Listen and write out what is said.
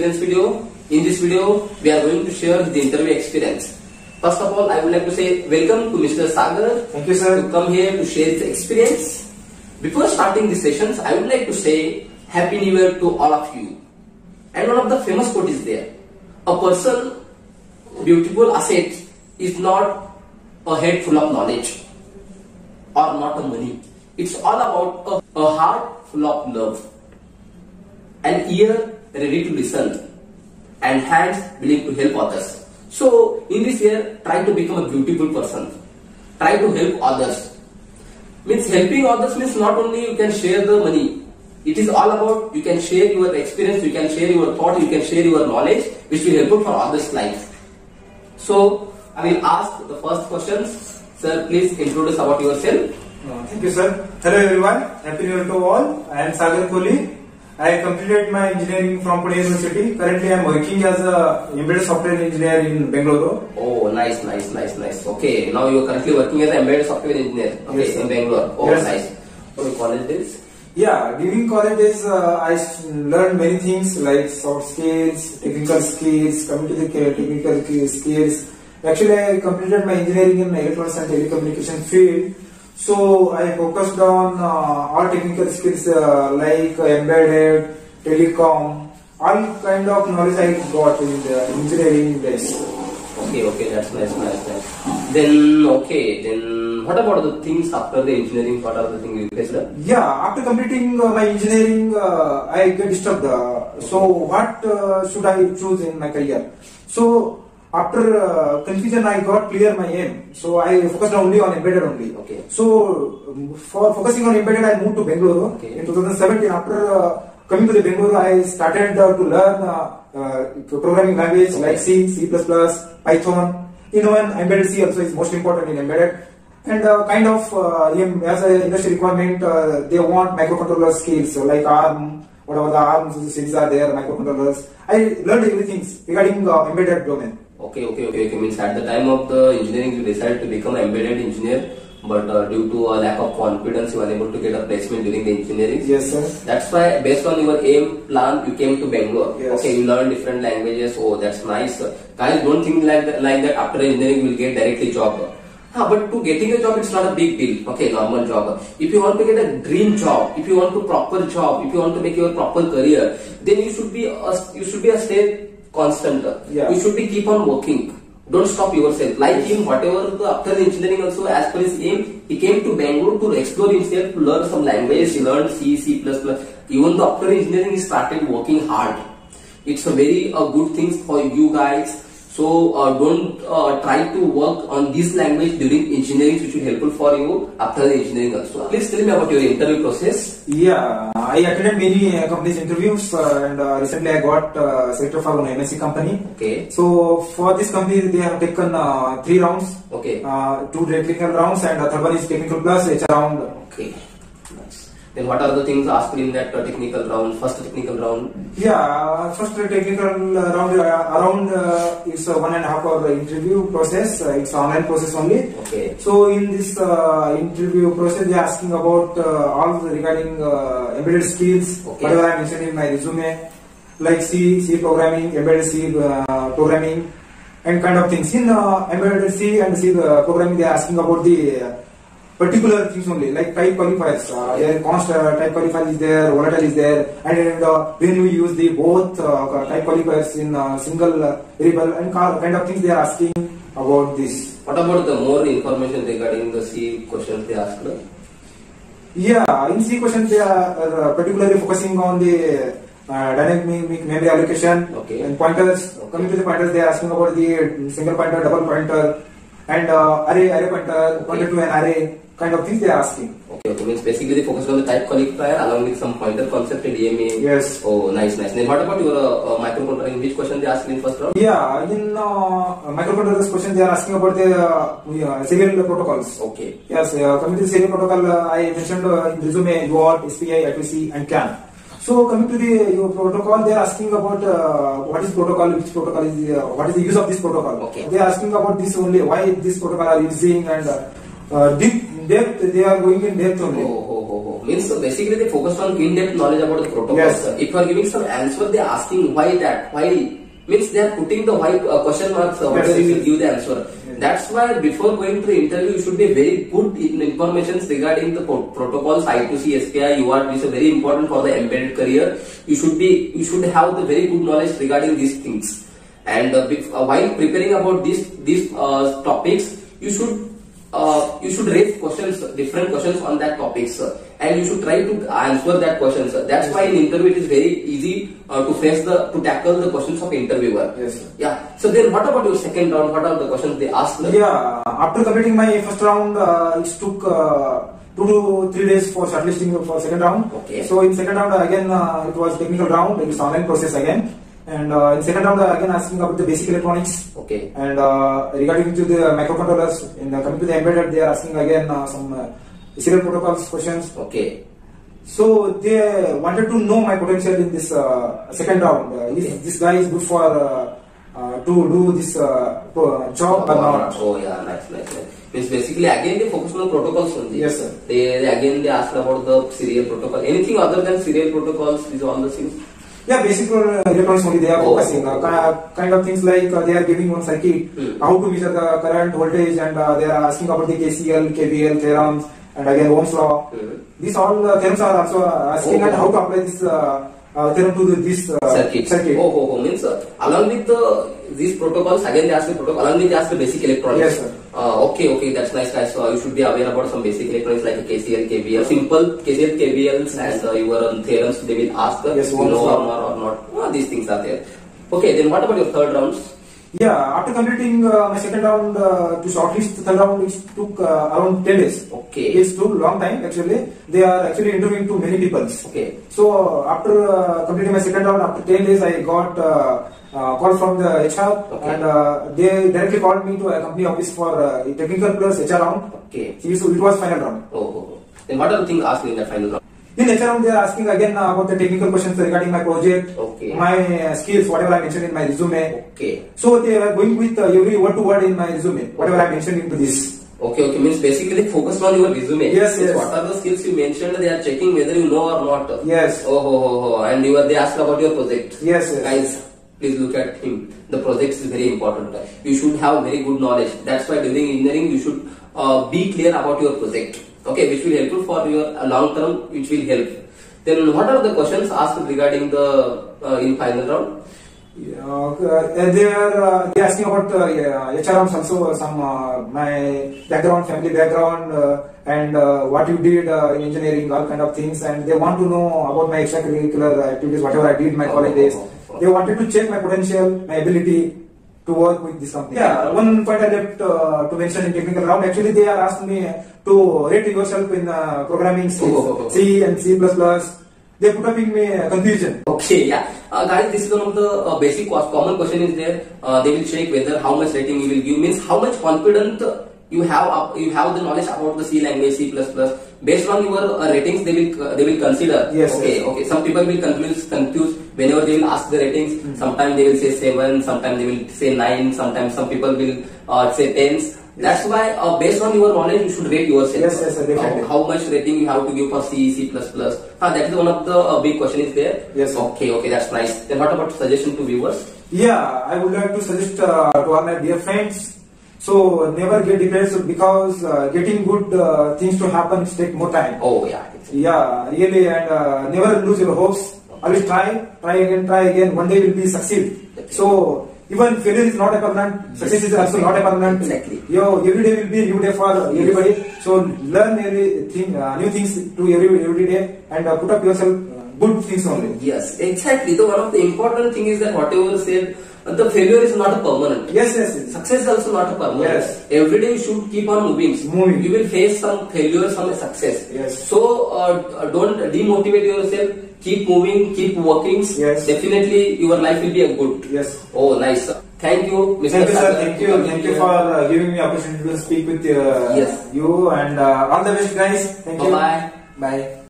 experience video. In this video, we are going to share the interview experience. First of all, I would like to say welcome to Mr. Sagar Thank you, sir. to come here to share his experience. Before starting the sessions, I would like to say Happy New Year to all of you. And one of the famous quote is there. A person beautiful asset is not a head full of knowledge or not a money. It's all about a, a heart full of love. An ear ready to listen and hands willing to help others. So in this year, try to become a beautiful person. Try to help others. Means helping others means not only you can share the money. It is all about you can share your experience, you can share your thought, you can share your knowledge, which will help for others' life. So I will ask the first questions. Sir, please introduce about yourself. Uh, Thank you, sir. Hello, everyone. Happy New Year to all. I am Sagar Kohli. I completed my engineering from Pune University. Currently, I am working as a embedded software engineer in Bangalore. Oh, nice, nice, nice, nice. Okay, now you are currently working as an embedded software engineer. Okay, Yes, in Bangalore. Oh, Yes. nice. College days. Yeah, during college days, uh, I learned many things like soft skills, technical skills, communication technical skills. Actually, I completed my engineering in electronics and telecommunication field. So I focused on uh, all technical skills uh, like embedded, telecom, all kind of knowledge I got in the engineering days. Okay, okay, that's nice, nice, nice. Then, okay, then what about the things after the engineering? What are the things you faced? Yeah, after completing uh, my engineering, uh, I get disturbed. Uh, so, what uh, should I choose in my career? So, after uh, confusion, I got clear my aim. So, I focused only on embedded only. Okay. So, um, for focusing on embedded, I moved to Bangalore Okay. in 2017. After uh, coming to the Bangalore, I started uh, to learn uh, uh, programming language like C, C++, Python. You know, and embedded C also is most important in embedded. And uh, kind of uh, as an industry requirement, uh, they want microcontroller skills so like ARM, whatever the ARM series are there, microcontrollers. I learned everything regarding uh, embedded domain. Okay, okay, okay, okay. Means at the time of the engineering, you decided to become an embedded engineer, but uh, due to a lack of confidence, you were unable to get a placement during the engineering. Yes, sir. That's why, based on your aim plan, you came to Bangalore. Yes. Okay, you learn different languages. Oh, that's nice. Guys, don't think like that, like that. After engineering, you will get directly job. Huh, but to getting a job, it's not a big deal. Okay, normal job. If you want to get a dream job, if you want to proper job, if you want to make your proper career, then you should be a, you should be a stay constant. Yeah. You should be keep on working. Don't stop yourself. Like him, whatever the after the engineering also, as per his aim, he came to Bangalore to explore himself, to learn some languages. He learned C, C++. Plus Even though after engineering, he started working hard. It's a very uh, good thing for you guys. So uh, don't uh, try to work on this language during engineering, which will helpful for you after the engineering also. Please tell me about your interview process. Yeah, I attended many uh, companies interviews uh, and uh, recently I got uh, selected for an MSc company. Okay. So for this company they have taken uh, three rounds, Okay. uh, two technical rounds and the third one is technical plus HR round. Okay. Then what are the things asked in that uh, technical round? First technical round. Yeah, uh, first technical uh, round uh, around uh, is a one and a half hour interview process. Uh, it's online process only. Okay. So in this uh, interview process, they are asking about uh, all the regarding uh, embedded skills, Okay. whatever I mentioned in my resume, like C, C programming, embedded C uh, programming, and kind of things. In uh, embedded C and C uh, programming, they are asking about the uh, particular things only, like type qualifiers. Uh, yeah, const uh, type qualifier is there, volatile is there, and uh, when we use the both uh, type qualifiers in uh, single uh, variable and kind of things, they are asking about this. What about the more information regarding the C questions they asked? Yeah, in C questions they are uh, particularly focusing on the uh, dynamic memory allocation Okay. and pointers. Okay. Coming to the pointers, they are asking about the single pointer, double pointer, and uh, array, array pointer, pointer to an array, kind of things they are asking. Okay, okay. Means basically they focus on the type qualifier along with some pointer concept in DMA. Yes. Oh, nice, nice. Then what about your uh, uh, microcontroller? In which question they asked in first round? Yeah, in uh, microcontrollers question, they are asking about the uh, yeah, serial protocols. Okay. Yes, uh, coming to the serial protocol, uh, I mentioned uh, in resume UART, SPI, I2C, and CAN. So coming to the your protocol, they are asking about uh, what is protocol, which protocol is, uh, what is the use of this protocol. Okay. They are asking about this only, why this protocol are using, and uh, uh, deep depth. They are going in depth only. oh, oh, oh. Oh, means so basically they focus on in-depth knowledge about the protocol. Yes. If you are giving some answer, they are asking why that, why means they are putting the why uh, question marks uh, Yes, whether yes, you will give the answer. That's why before going to the interview, you should be very good in information regarding the pro- protocols, I2C, SPI, UART, which are very important for the embedded career. You should be, you should have the very good knowledge regarding these things. And uh, uh, while preparing about these these uh, topics, you should uh, you should raise questions, different questions on that topics, sir. and you should try to answer that question. Sir. That's why in interview it is very easy uh, to face the to tackle the questions of interviewer. Yes, sir. Yeah. So then, what about your second round? What are the questions they asked? Yeah, after completing my first round, uh, it took uh, two to three days for shortlisting for second round. Okay. So in second round again, uh, it was technical round. It's online process again. And uh, in second round uh, again asking about the basic electronics. Okay. And uh, regarding to the microcontrollers, in uh, coming to the embedded, they are asking again uh, some uh, serial protocols questions. Okay. So they wanted to know my potential in this uh, second round. Uh, Okay. If this guy is good for uh, uh, to do this uh, job or not. Oh yeah, nice, nice, nice. Means basically again they focus on protocols only. Yes, sir. They, they again they asked about the serial protocol. Anything other than serial protocols is all the things. Yeah, basic uh, electronics only they are Oh. focusing. Uh, kind of things like uh, they are giving one circuit, Hmm. how to measure the current voltage, and uh, they are asking about the KCL, KVL, theorems, and again Ohm's law. Mhm. These all uh, theorems are also uh, asking Oh. and how to apply this uh, uh, theorem to the, this uh, circuit. circuit. Oh, oh, oh, means uh, along with the these protocols, again they ask the protocol, along with they ask the basic electronics. Yes, sir. Uh, okay, okay, that's nice, guys. So you should be aware about some basic electronics like KCL, KVL, simple KCL, KVLs, and uh, your um, theorems. They will ask uh, Yes, you know or not, or not. Ah, these things are there. Okay, then what about your third rounds? Yeah, after completing uh, my second round uh, to shortlist the third round, it took uh, around 10 days. Okay. It's too long time actually. They are actually interviewing to many people. Okay. So after uh, completing my second round, after 10 days, I got uh, uh, call from the HR Okay. and uh, they directly called me to a company office for uh, technical plus HR round. Okay. So it was final round. Oh, oh, oh. Then what are the things asked in the final round? In HR round, they are asking again uh, about the technical questions regarding my project, Okay. my uh, skills, whatever I mentioned in my resume. Okay. So they are going with uh, every word to word in my resume, whatever I mentioned into this. Okay, okay, means basically focus on your resume. Yes, yes. What are the skills you mentioned? They are checking whether you know or not. Yes. Oh, oh, oh, oh. and you are, they ask about your project. Yes, yes. Guys, please look at him. The project is very important. You should have very good knowledge. That's why during engineering you should uh, be clear about your project. Okay, which will help you for your uh, long term, which will help. Then what are the questions asked regarding the uh, in final round? Yeah, uh, they are uh, they asking about uh, yeah, HR rounds also some uh, my background, family background, uh, and uh, what you did uh, in engineering, all kind of things, and they want to know about my extracurricular activities, whatever I did in my Oh, college days. oh, oh. They wanted to check my potential, my ability to work with this company. Yeah, one point I left uh, to mention in technical round. Actually, they are asking me to rate yourself in uh, programming skills, Oh, oh, oh. C and C++. They put up in me uh, confusion. Okay, yeah. Uh, guys, this is one of the uh, basic co- common question is there. Uh, they will check whether how much rating you will give means how much confident you have you have the knowledge about the C language C++. Based on your uh, ratings, they will uh, they will consider. Yes, Okay. yes. Okay. Some people will confuse confuse whenever they will ask the ratings. Sometimes they will say seven. Sometimes they will say nine. Sometimes some people will uh, say tens. That's why, uh, based on your knowledge, you should rate yourself. Yes, yes, definitely. How, much rating you have to give for C, C++. Ah, that is one of the uh, big question is there. Yes. Okay, okay, that's nice. Then what about suggestion to viewers? Yeah, I would like to suggest uh, to all my dear friends. So never get depressed because uh, getting good uh, things to happen take more time. Oh, yeah. it's- Yeah, really, and uh, never lose your hopes. Always try, try again, try again. One day will be succeed. So even failure is not a permanent. Success is also not a permanent. Exactly. Yo, every day will be a new day for everybody. So learn everything, uh, new things to every every day, and uh, put up yourself uh, good things only. Yes, exactly. So one of the important thing is that whatever said, the failure is not a permanent. Yes, yes, yes. Success is also not a permanent. Yes. Every day you should keep on moving. Moving. You will face some failure, some success. Yes. So uh, don't demotivate yourself. Keep moving, keep working. Yes. Definitely your life will be a good. Yes. Oh, nice. sir. Thank you, Mr. Thank you, sir. Thank you. Thank you for uh, giving me opportunity to speak with uh, Yes. you and uh, all the best, guys. Thank you. Bye-bye. Bye.